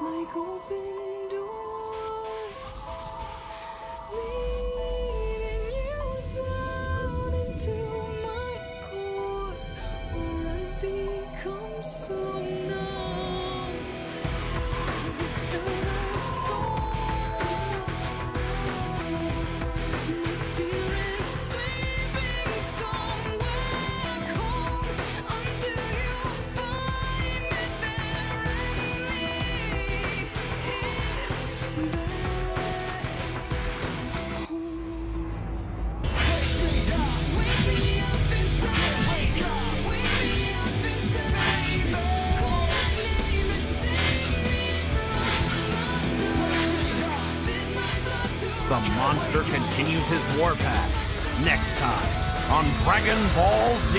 like open doors, leading you down into my core, where I become so the monster continues his warpath next time on Dragon Ball Z.